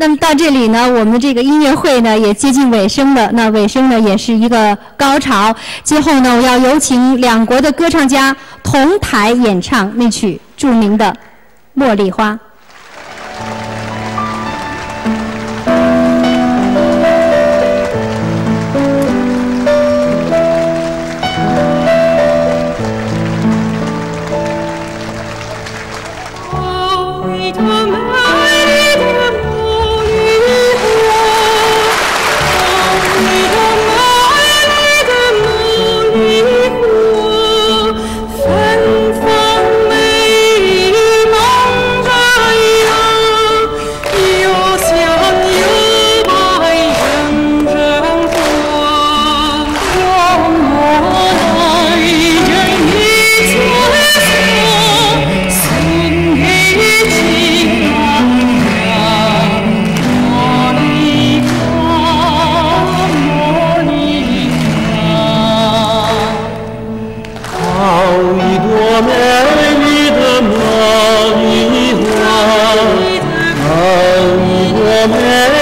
那么到这里呢，我们这个音乐会呢也接近尾声了。那尾声呢也是一个高潮。最后呢，我要有请两国的歌唱家同台演唱那曲著名的《茉莉花》。美丽的茉莉花，好一朵美。